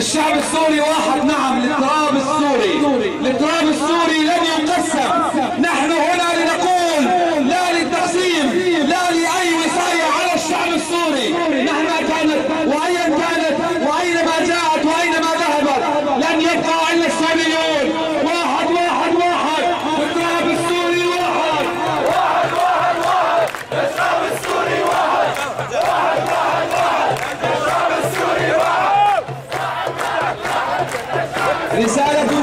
الشعب السوري واحد نعم الاضطراب السوري. الاضطراب السوري لن يقسم نحن هنا لنقول لا للتقسيم لا لأي وصاية على الشعب السوري. مهما كانت وأيا كانت وأينما جاءت وأينما ذهبت لن يبقى إلا السوريون. Risada do